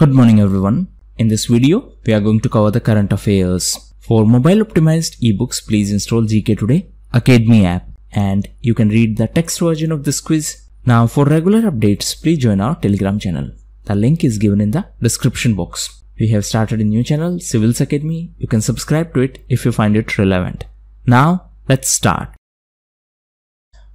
Good morning everyone. In this video, we are going to cover the current affairs. For mobile optimized ebooks, please install GK Today Academy app and you can read the text version of this quiz. Now for regular updates, please join our Telegram channel. The link is given in the description box. We have started a new channel, Civils Academy. You can subscribe to it if you find it relevant. Now, let's start.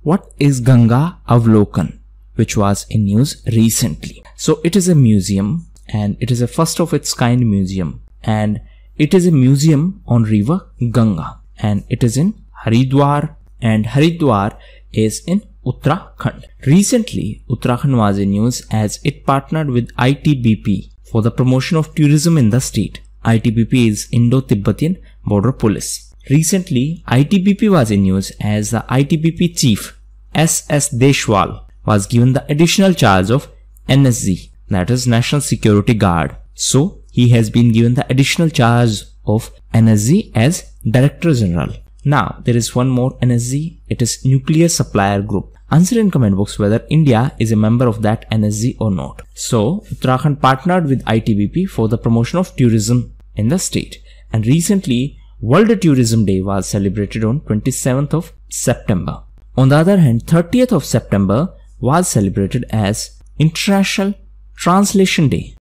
What is Ganga Avlokan, which was in news recently? So it is a museum and it is a first of its kind museum and it is a museum on river Ganga and it is in Haridwar and Haridwar is in Uttarakhand. Recently, Uttarakhand was in news as it partnered with ITBP for the promotion of tourism in the state. ITBP is Indo-Tibetan Border Police. Recently, ITBP was in news as the ITBP chief SS Deshwal was given the additional charge of NSG that is National Security Guard. So he has been given the additional charge of NSG as Director General. Now there is one more NSG, it is Nuclear Supplier Group. Answer in comment box whether India is a member of that NSG or not. So Uttarakhand partnered with ITBP for the promotion of tourism in the state. And recently World Tourism Day was celebrated on 27th of September. On the other hand, 30th of September was celebrated as International Translation Day.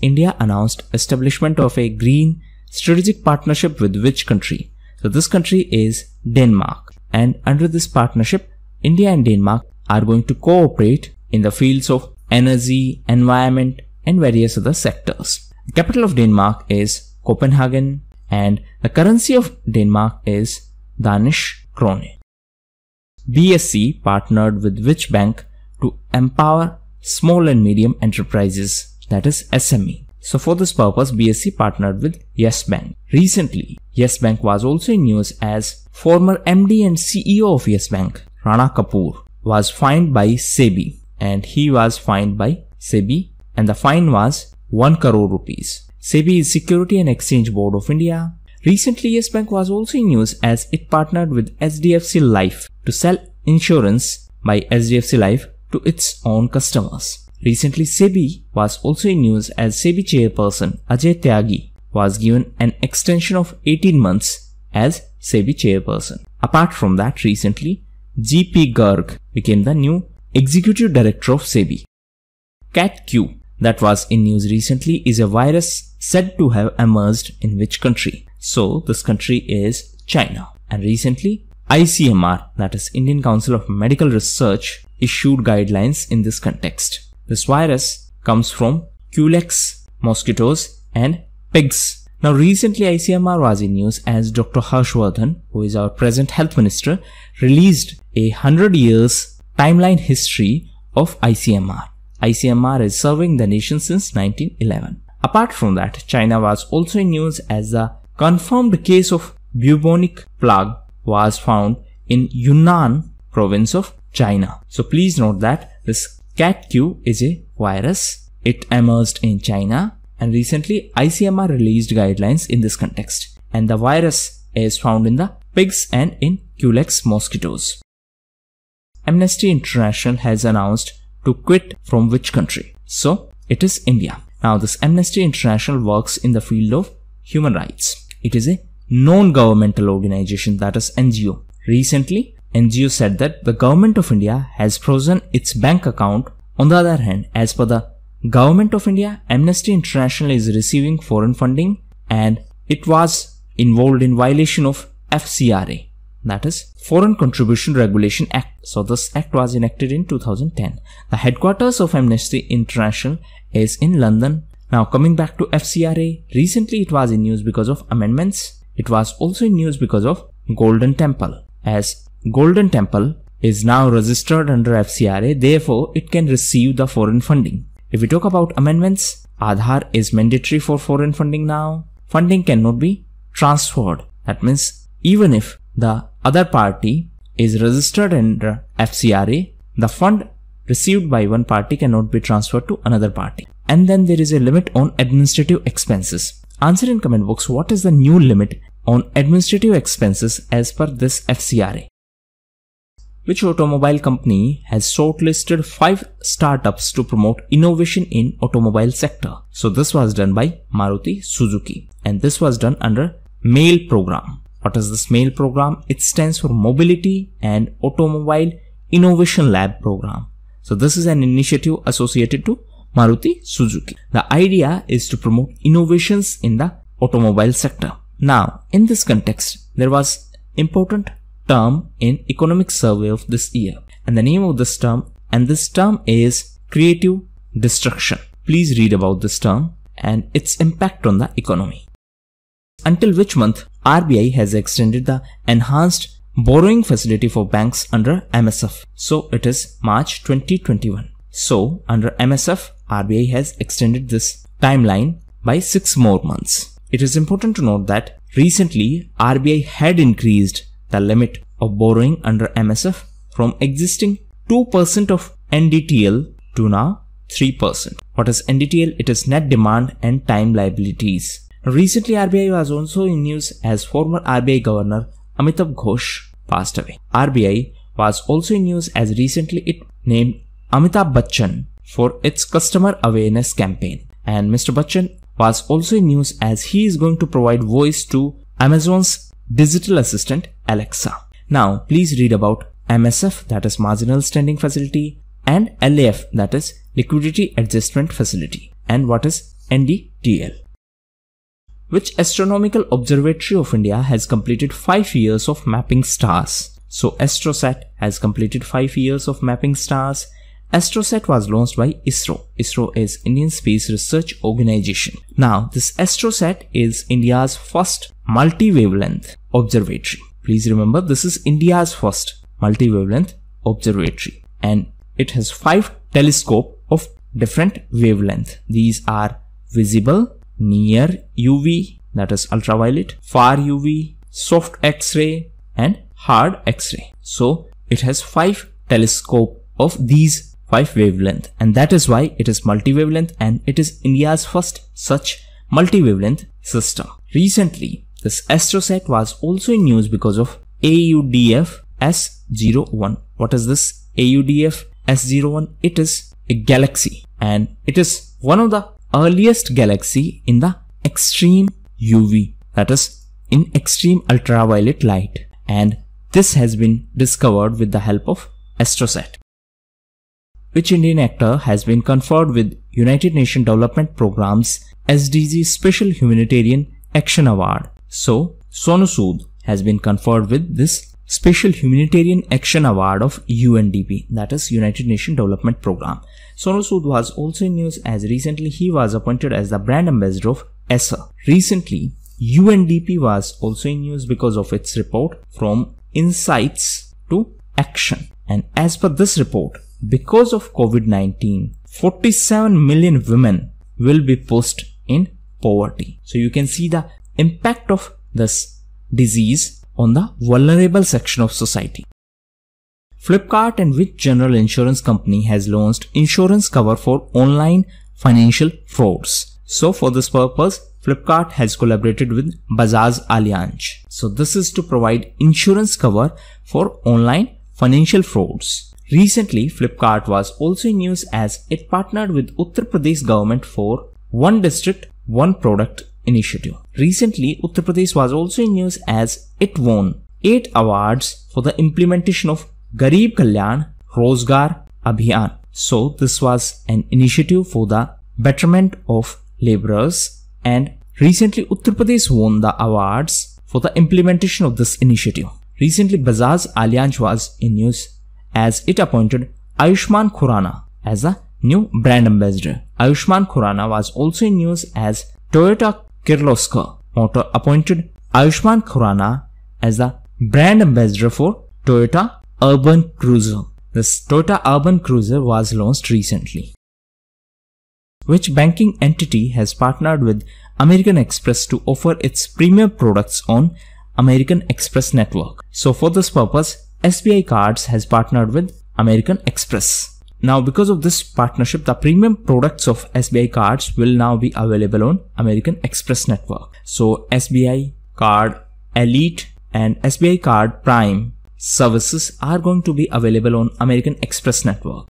India announced establishment of a green strategic partnership with which country? So this country is Denmark and under this partnership India and Denmark are going to cooperate in the fields of energy, environment and various other sectors. The capital of Denmark is Copenhagen and the currency of Denmark is Danish krone. BSE partnered with which bank to empower small and medium enterprises, that is SME. So for this purpose, BSE partnered with Yes Bank. Recently, Yes Bank was also in news as former MD and CEO of Yes Bank, Rana Kapoor, was fined by SEBI and he was fined by SEBI and the fine was 1 crore rupees. SEBI is Security and Exchange Board of India. Recently, Yes Bank was also in news as it partnered with HDFC Life to sell insurance by HDFC Life to its own customers. Recently, SEBI was also in news as SEBI chairperson Ajay Tyagi was given an extension of 18 months as SEBI chairperson. Apart from that, recently, GP Garg became the new executive director of SEBI. CAT-Q that was in news recently is a virus said to have emerged in which country? So this country is China. And recently, ICMR, that is Indian Council of Medical Research, issued guidelines in this context. This virus comes from Culex mosquitoes and pigs. Now recently ICMR was in news as Dr. Harshvardhan, who is our present health minister, released a 100 years timeline history of ICMR. ICMR is serving the nation since 1911. Apart from that, China was also in news as a confirmed case of bubonic plague was found in Yunnan province of China. So please note that this CAT-Q is a virus. It emerged in China and recently ICMR released guidelines in this context. And the virus is found in the pigs and in Culex mosquitoes. Amnesty International has announced to quit from which country? So it is India. Now this Amnesty International works in the field of human rights. It is a non-governmental organization that is NGO. Recently, NGO said that the government of India has frozen its bank account. On the other hand, as per the government of India, Amnesty International is receiving foreign funding and it was involved in violation of FCRA that is Foreign Contribution Regulation Act. So this act was enacted in 2010. The headquarters of Amnesty International is in London. Now coming back to FCRA, recently it was in news because of amendments. It was also in news because of Golden Temple as Golden Temple is now registered under FCRA, therefore it can receive the foreign funding. If we talk about amendments, Aadhaar is mandatory for foreign funding now. Funding cannot be transferred. That means even if the other party is registered under FCRA, the fund received by one party cannot be transferred to another party. And then there is a limit on administrative expenses. Answer in comment box what is the new limit on administrative expenses as per this FCRA. Which automobile company has shortlisted 5 startups to promote innovation in automobile sector. So this was done by Maruti Suzuki and this was done under MAIL program. What is this MAIL program? It stands for Mobility and Automobile Innovation Lab program. So this is an initiative associated to Maruti Suzuki. The idea is to promote innovations in the automobile sector. Now, in this context, there was important term in economic survey of this year and the name of this term and this term is creative destruction. Please read about this term and its impact on the economy. Until which month RBI has extended the enhanced borrowing facility for banks under MSF. So it is March 2021. So under MSF, RBI has extended this timeline by 6 more months. It is important to note that recently RBI had increased the limit of borrowing under MSF from existing 2% of NDTL to now 3%. What is NDTL? It is net demand and time liabilities. Recently RBI was also in news as former RBI governor Amitabh Ghosh passed away. RBI was also in news as recently it named Amitabh Bachchan for its customer awareness campaign. And Mr. Bachchan was also in news as he is going to provide voice to Amazon's digital assistant Alexa. Now, please read about MSF that is marginal standing facility and LAF that is liquidity adjustment facility and what is NDTL. Which Astronomical Observatory of India has completed 5 years of mapping stars. So AstroSat has completed 5 years of mapping stars AstroSat was launched by ISRO. ISRO is Indian Space Research Organization. Now, this AstroSat is India's first multi-wavelength observatory. Please remember, this is India's first multi-wavelength observatory and it has five telescope of different wavelength. These are visible, near UV, that is ultraviolet, far UV, soft X-ray and hard X-ray. So it has five telescope of these 5 wavelength and that is why it is multi-wavelength and it is India's first such multi-wavelength system. Recently, this AstroSat was also in news because of AUDF S01. What is this AUDF S01? It is a galaxy and it is one of the earliest galaxy in the extreme UV that is in extreme ultraviolet light and this has been discovered with the help of AstroSat. Which Indian actor has been conferred with United Nations Development Programme's SDG Special Humanitarian Action Award. So, Sonu Sood has been conferred with this Special Humanitarian Action Award of UNDP, that is United Nations Development Programme. Sonu Sood was also in news as recently he was appointed as the brand ambassador of ESSA. Recently, UNDP was also in news because of its report from insights to action. And as per this report, because of COVID-19, 47 million women will be pushed in poverty. So you can see the impact of this disease on the vulnerable section of society. Flipkart and which general insurance company has launched insurance cover for online financial frauds. So for this purpose, Flipkart has collaborated with Bajaj Allianz. So this is to provide insurance cover for online financial frauds. Recently, Flipkart was also in news as it partnered with Uttar Pradesh government for One District, One Product initiative. Recently, Uttar Pradesh was also in news as it won 8 awards for the implementation of Garib Kalyan Rozgar Abhiyan. So, this was an initiative for the betterment of laborers and recently Uttar Pradesh won the awards for the implementation of this initiative. Recently, Bajaj Allianz was in news as it appointed Ayushmann Khurrana as a new brand ambassador. Ayushmann Khurrana was also in news as Toyota Kirloskar Motor appointed Ayushmann Khurrana as the brand ambassador for Toyota Urban Cruiser. This Toyota Urban Cruiser was launched recently. Which banking entity has partnered with American Express to offer its premium products on American Express network? So for this purpose, SBI Cards has partnered with American Express. Now because of this partnership, the premium products of SBI Cards will now be available on American Express network. So SBI Card Elite and SBI Card Prime services are going to be available on American Express network.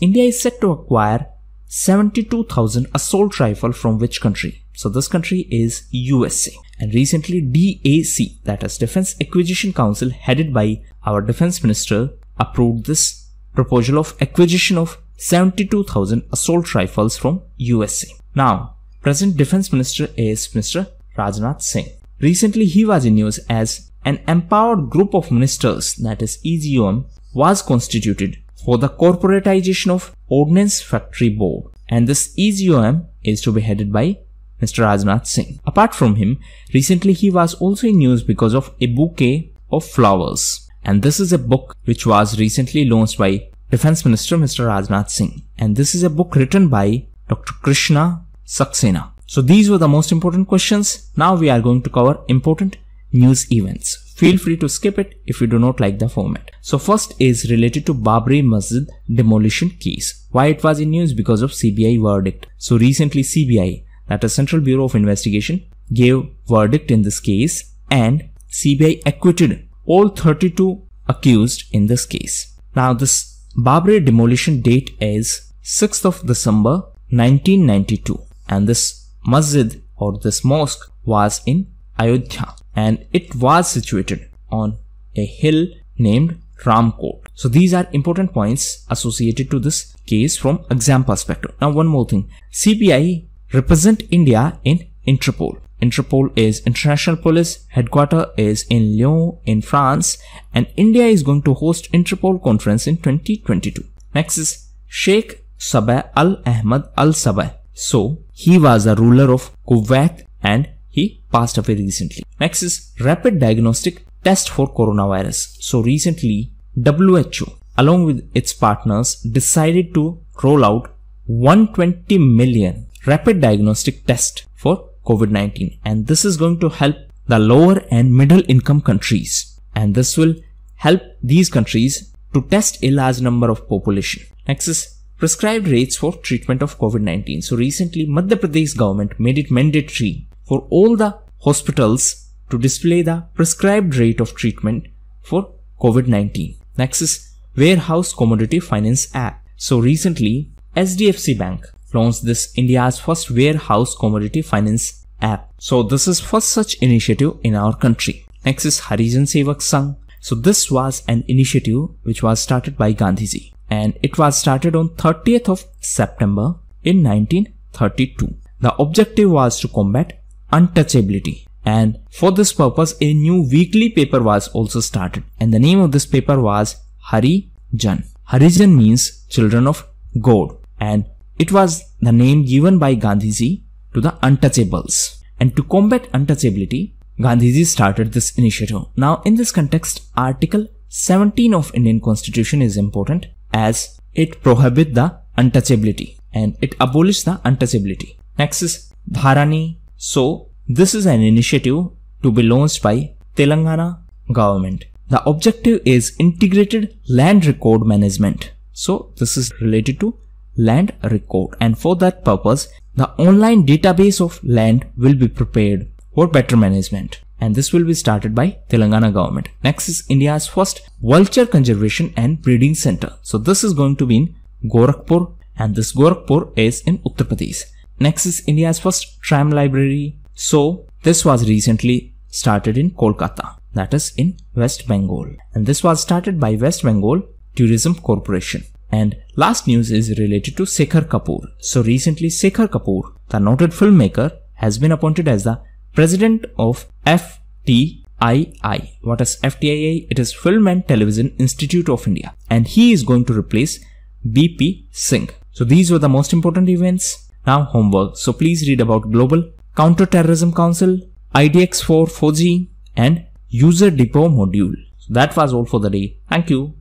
India is set to acquire 72,000 assault rifle from which country? So this country is USA. And recently DAC, that is Defense Acquisition Council headed by our Defense Minister, approved this proposal of acquisition of 72,000 assault rifles from USA. Now, present Defense Minister is Mr. Rajnath Singh. Recently he was in news as an empowered group of ministers, that is EGOM, was constituted for the corporatization of Ordnance Factory Board. And this EGOM is to be headed by Mr. Rajnath Singh. Apart from him, recently he was also in news because of a bouquet of flowers. And this is a book which was recently launched by Defense Minister Mr. Rajnath Singh. And this is a book written by Dr. Krishna Saxena. So these were the most important questions. Now we are going to cover important news events. Feel free to skip it if you do not like the format. So first is related to Babri Masjid demolition case. Why it was in news? Because of CBI verdict. So recently CBI, that is Central Bureau of Investigation, gave verdict in this case and CBI acquitted all 32 accused in this case. Now this Babri demolition date is 6th of December 1992 and this masjid or this mosque was in Ayodhya and it was situated on a hill named Ramkot. So these are important points associated to this case from exam perspective. Now one more thing. CBI represent India in Interpol. Interpol is international police, headquarter is in Lyon in France and India is going to host Interpol conference in 2022. Next is Sheikh Sabah Al Ahmad Al Sabah. So he was a ruler of Kuwait and he passed away recently. Next is rapid diagnostic test for coronavirus. So recently WHO along with its partners decided to roll out 120 million rapid diagnostic test for COVID-19 and this is going to help the lower and middle income countries and this will help these countries to test a large number of population. Next is prescribed rates for treatment of COVID-19. So recently Madhya Pradesh government made it mandatory for all the hospitals to display the prescribed rate of treatment for COVID-19. Next is Warehouse Commodity Finance app. So recently HDFC Bank launched this India's first warehouse commodity finance app. So this is first such initiative in our country. Next is Harijan Sevak Sangh. So this was an initiative which was started by Gandhiji and it was started on 30th of September in 1932. The objective was to combat untouchability and for this purpose a new weekly paper was also started and the name of this paper was Hari Jan. Harijan means children of God and it was the name given by Gandhiji to the untouchables. And to combat untouchability, Gandhiji started this initiative. Now in this context, Article 17 of Indian Constitution is important as it prohibits the untouchability and it abolishes the untouchability. Next is Dharani. So this is an initiative to be launched by Telangana government. The objective is integrated land record management. So this is related to land record and for that purpose the online database of land will be prepared for better management and this will be started by Telangana government. Next is India's first vulture conservation and breeding center. So this is going to be in Gorakhpur and this Gorakhpur is in Uttar Pradesh. Next is India's first tram library. So this was recently started in Kolkata that is in West Bengal and this was started by West Bengal Tourism Corporation. And last news is related to Shekhar Kapoor. So recently Shekhar Kapoor, the noted filmmaker, has been appointed as the president of FTII. What is FTII? It is Film and Television Institute of India. And he is going to replace BP Singh. So these were the most important events. Now homework. So please read about Global Counter-Terrorism Council, iDEX4Fauji and User Depot module. So that was all for the day. Thank you.